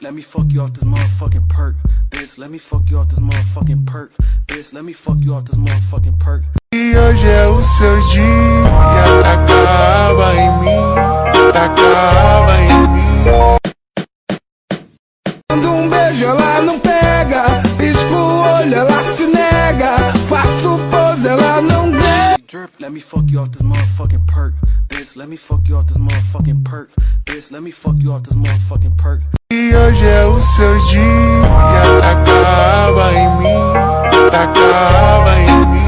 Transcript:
let me fuck you off this motherfucking perk. Bitch, let me fuck you off this motherfucking perk. Bitch, let me fuck you off this motherfucking perk. E hoje é o seu dia, acaba em mim, acaba em mim. Mando um beijo, ela não pega. Pisco o olho, ela se nega. Faço pose, ela não. Drip, let me fuck you off this motherfucking perk. Bitch, let me fuck you off this motherfucking perk. Bitch, let me fuck you off this motherfucking perk. E hoje é o seu dia, acaba em mim, acaba em mim.